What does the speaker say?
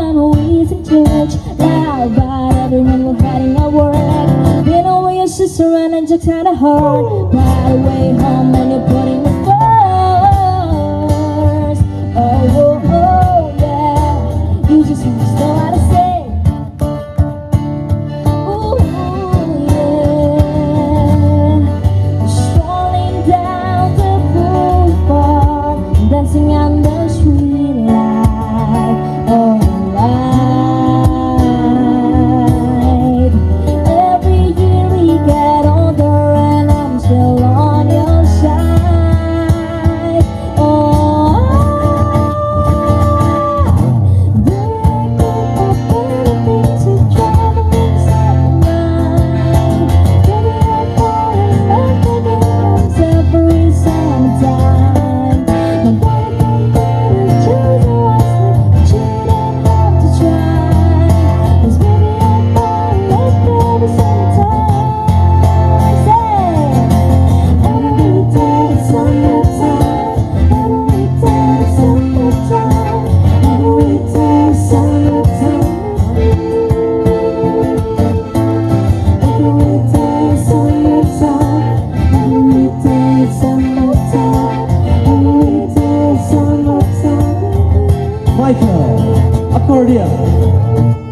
I'm memories in church now but everyone was fighting at. Work know where your sister and I just had a heart. The way home A accordion.